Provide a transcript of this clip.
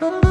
Oh.